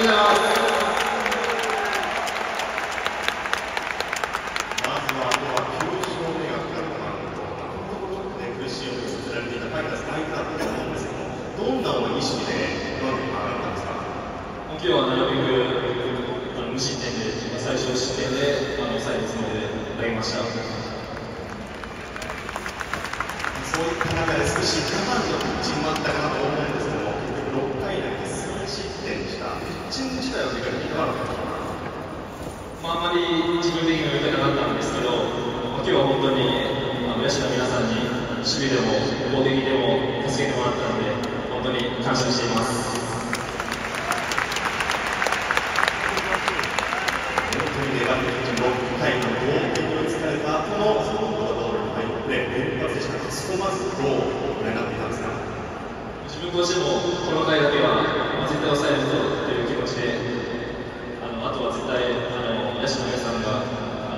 そういった中で少し我慢のピッチングもあったかなと思うんですけども、6回投げて3失点した、チング自体を振り返っていかがだったでしょうか。まあ、あまり自分的には打てなかったんですけど、まあ、今日は本当に野手の皆さんに守備でも攻撃でも助けてもらったので、本当に感謝しています。本当に粘りのピッチング、6回の同点に追いつかれた後のそのフォアボールに入って、連発でしたが、そこまずどうご覧になっていたんですか？自分としてもこの回だけは、まあ、絶対抑えるぞという気持ちで、あのあとは絶対あの野手の皆さんがあ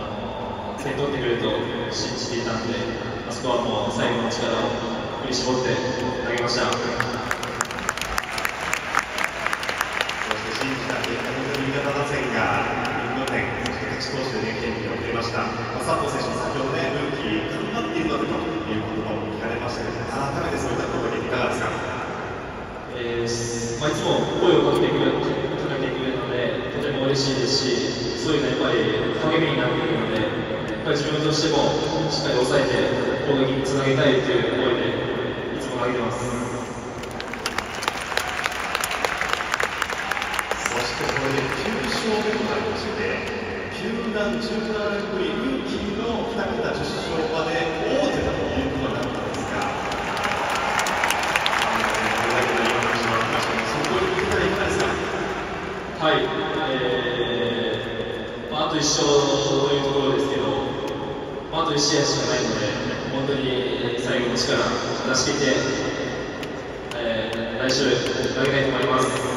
の点取ってくれると信じていたんで、あそこはもう最後の力を振り絞って投げました。そして信じた結果、本当に味方打線が2点、そして勝ち投手で、ね、権利をくれました、まあ、佐藤選手も先ほどね、ルーキー、頑張っているのでという言葉も聞かれましたけど、改めてそういったことがいかがですか？えーまあ、いつも声をかけてくれかけてくれるので、とても嬉しいですし、そういうのはやっぱり励みになっているので、やっぱり自分としてもしっかり抑えて攻撃につなげたいという思いで、いつも投げてます。そしてこれで9勝目となりまして、球団17年ぶりルーキーの2桁10勝まで大手ということになったんですが、あのこれだけのいろんな話もありましたが、そこに向けたらいかがですか。はい、えーまあ、あと1勝というところですけど、まあ、あと1試合しかないので、本当に最後の力出し切って、えー来週投げたいと思います。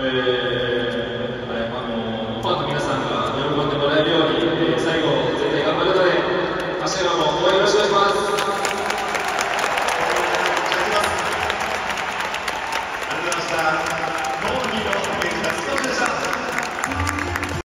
えー、はい、あのファンの皆さんが喜んでもらえるように、最後、絶対頑張るので、足柄も応援よろしくお願いします。ありがとうございました。